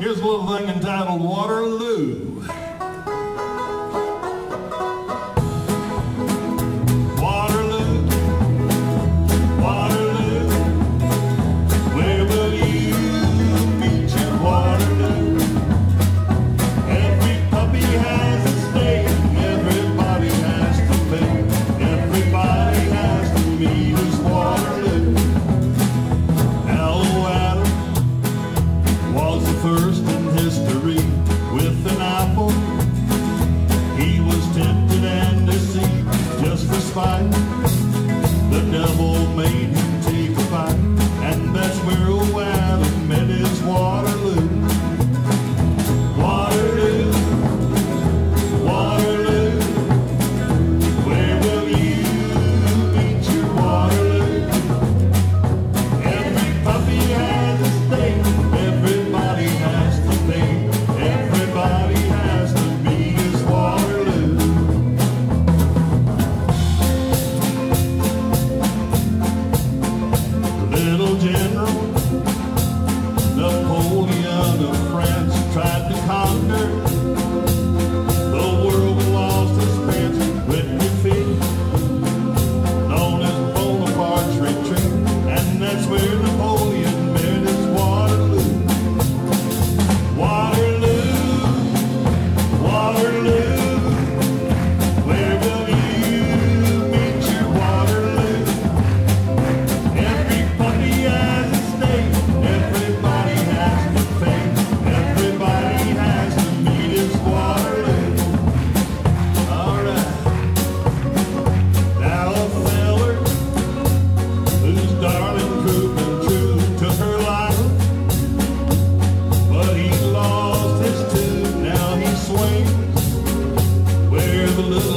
Here's a little thing entitled Waterloo. devil made general Napoleon of France tried to conquer. The world lost its pants with defeat known as Bonaparte's retreat. And that's where Napoleon overlook